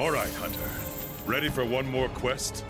All right, Hunter. Ready for one more quest?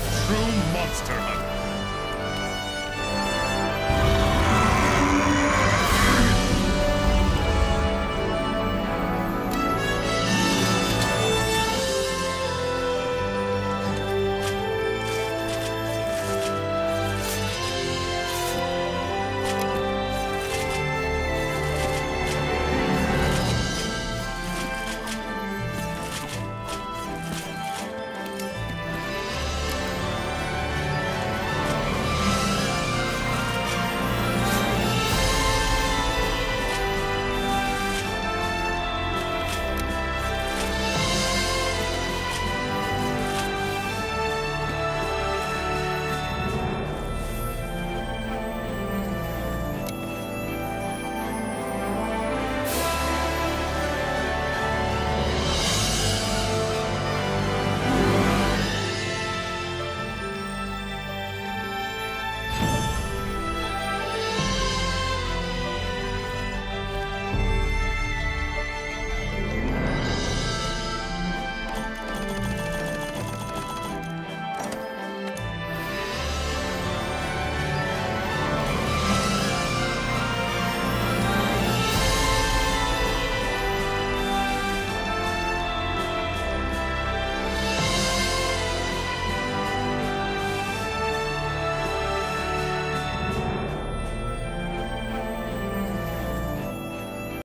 true monster hunter.